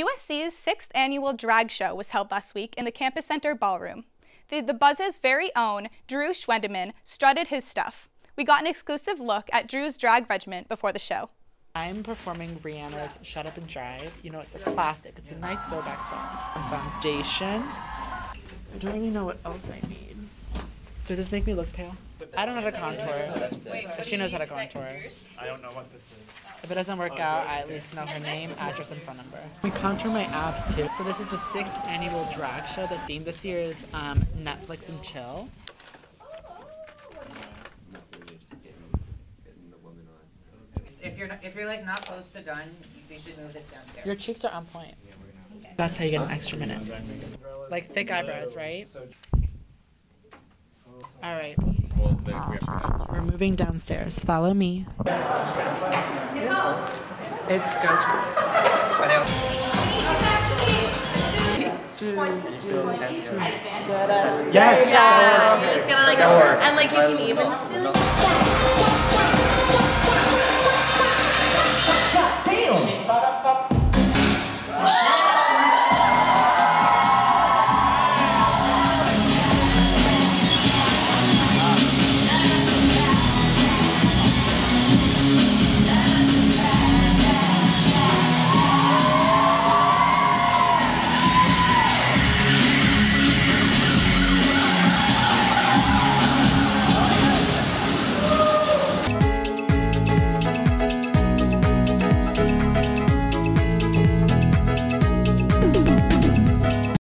USC's sixth annual drag show was held last week in the Campus Center Ballroom. The, the Buzz's very own Drew Schwendiman strutted his stuff. We got an exclusive look at Drew's drag regiment before the show. I'm performing Rihanna's Shut Up and Drive. You know, it's a classic. It's a nice throwback song. Foundation. I don't really know what else I need. Does this make me look pale? I don't know how to contour. But she knows how to contour. I don't know what this is. If it doesn't work out, I at least know her name, address, and phone number. We contour my abs too. So this is the sixth annual drag show. The theme this year is um, Netflix and chill. If you're not, if you're like not close to done, you should move this downstairs. Your cheeks are on point. That's how you get an extra minute. Like thick eyebrows, right? All right. Well, then we have to go down. We're moving downstairs. Follow me. It's go time. Yes! Just gonna like, and like you can even